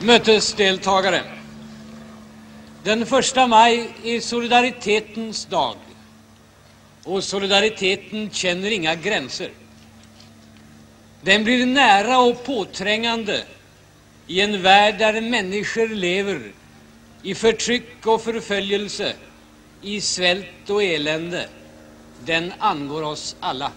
Mötesdeltagare! Den första maj är solidaritetens dag, och solidariteten känner inga gränser. Den blir nära och påträngande i en värld där människor lever i förtryck och förföljelse, i svält och elände. Den angår oss alla.